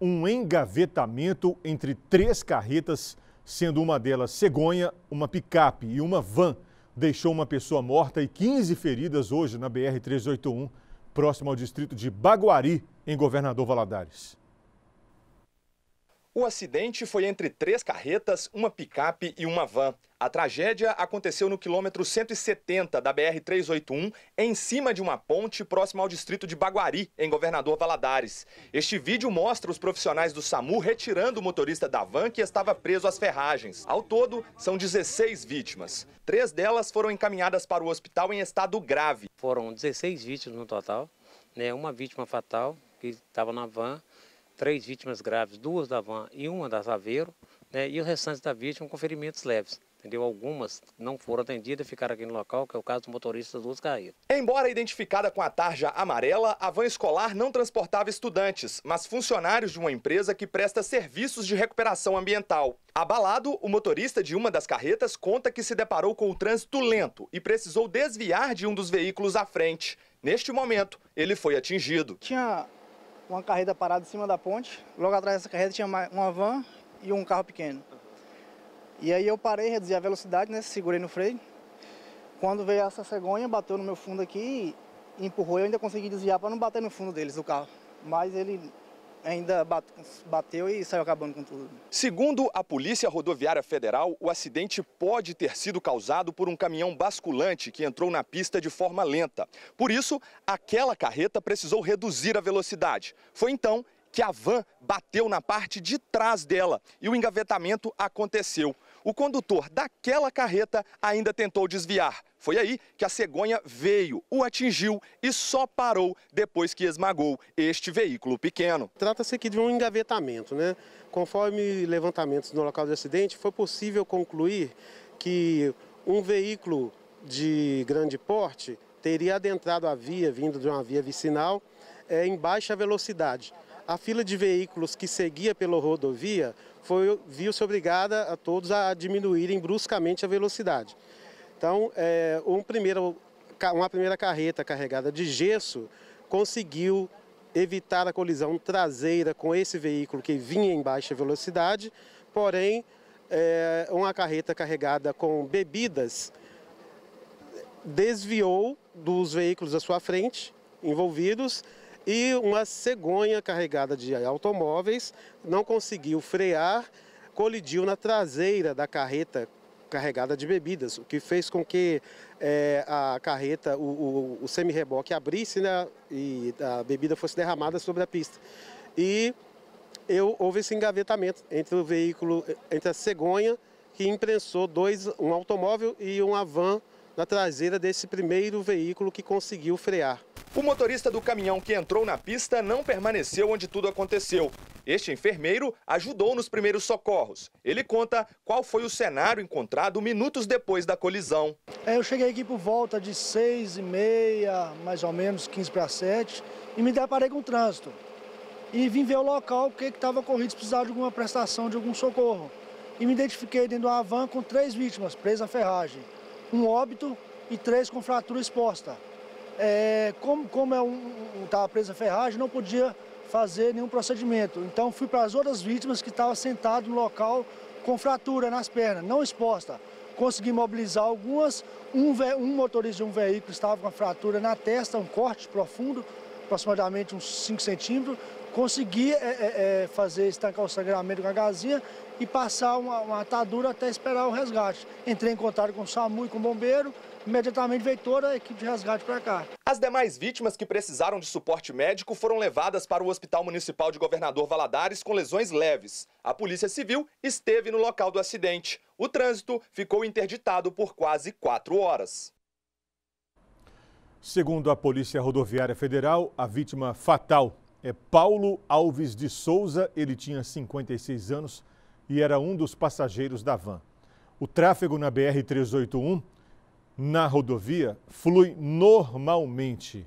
um engavetamento entre três carretas, sendo uma delas cegonha, uma picape e uma van, deixou uma pessoa morta e 15 feridas hoje na BR-381, próximo ao distrito de Baguari, em Governador Valadares. O acidente foi entre três carretas, uma picape e uma van. A tragédia aconteceu no quilômetro 170 da BR-381, em cima de uma ponte próximo ao distrito de Baguari, em Governador Valadares. Este vídeo mostra os profissionais do SAMU retirando o motorista da van que estava preso às ferragens. Ao todo, são 16 vítimas. Três delas foram encaminhadas para o hospital em estado grave. Foram 16 vítimas no total, né? uma vítima fatal que estava na van três vítimas graves, duas da van e uma da Saveiro, né, e o restante da vítima com ferimentos leves. Entendeu? Algumas não foram atendidas e ficaram aqui no local, que é o caso do motorista das duas carreiras. Embora identificada com a tarja amarela, a van escolar não transportava estudantes, mas funcionários de uma empresa que presta serviços de recuperação ambiental. Abalado, o motorista de uma das carretas conta que se deparou com o trânsito lento e precisou desviar de um dos veículos à frente. Neste momento, ele foi atingido. Tinha uma carreta parada em cima da ponte. Logo atrás dessa carreta tinha uma van e um carro pequeno. E aí eu parei, reduzi a velocidade, né? Segurei no freio. Quando veio essa cegonha, bateu no meu fundo aqui e empurrou. Eu ainda consegui desviar para não bater no fundo deles, do carro. Mas ele ainda bateu e saiu acabando com tudo. Segundo a Polícia Rodoviária Federal, o acidente pode ter sido causado por um caminhão basculante que entrou na pista de forma lenta. Por isso, aquela carreta precisou reduzir a velocidade. Foi então que a van bateu na parte de trás dela e o engavetamento aconteceu. O condutor daquela carreta ainda tentou desviar. Foi aí que a cegonha veio, o atingiu e só parou depois que esmagou este veículo pequeno. Trata-se aqui de um engavetamento, né? Conforme levantamentos no local do acidente, foi possível concluir que um veículo de grande porte teria adentrado a via, vindo de uma via vicinal, é, em baixa velocidade a fila de veículos que seguia pela rodovia viu-se obrigada a todos a diminuírem bruscamente a velocidade. Então, é, um primeiro, uma primeira carreta carregada de gesso conseguiu evitar a colisão traseira com esse veículo que vinha em baixa velocidade, porém, é, uma carreta carregada com bebidas desviou dos veículos à sua frente envolvidos e uma cegonha carregada de automóveis não conseguiu frear, colidiu na traseira da carreta carregada de bebidas, o que fez com que é, a carreta, o, o, o semi-reboque abrisse né, e a bebida fosse derramada sobre a pista. E eu, houve esse engavetamento entre o veículo, entre a cegonha, que imprensou dois, um automóvel e uma van na traseira desse primeiro veículo que conseguiu frear. O motorista do caminhão que entrou na pista não permaneceu onde tudo aconteceu. Este enfermeiro ajudou nos primeiros socorros. Ele conta qual foi o cenário encontrado minutos depois da colisão. É, eu cheguei aqui por volta de seis e meia, mais ou menos 15 para 7, e me deparei com o trânsito. E vim ver o local, o que estava ocorrido, se precisava de alguma prestação, de algum socorro. E me identifiquei dentro de uma van com três vítimas presas à ferragem um óbito e três com fratura exposta. É, como, como é um, estava presa a ferragem, não podia fazer nenhum procedimento. Então fui para as outras vítimas que estavam sentadas no local com fratura nas pernas, não exposta. Consegui mobilizar algumas, um, um motorista de um veículo estava com fratura na testa, um corte profundo, aproximadamente uns 5 centímetros. Consegui é, é, é, fazer estancar o sangramento com a gazinha e passar uma, uma atadura até esperar o resgate. Entrei em contato com o SAMU e com o bombeiro, imediatamente veio toda a equipe de resgate para cá. As demais vítimas que precisaram de suporte médico foram levadas para o Hospital Municipal de Governador Valadares com lesões leves. A Polícia Civil esteve no local do acidente. O trânsito ficou interditado por quase quatro horas. Segundo a Polícia Rodoviária Federal, a vítima fatal é Paulo Alves de Souza. Ele tinha 56 anos e era um dos passageiros da van. O tráfego na BR-381, na rodovia, flui normalmente.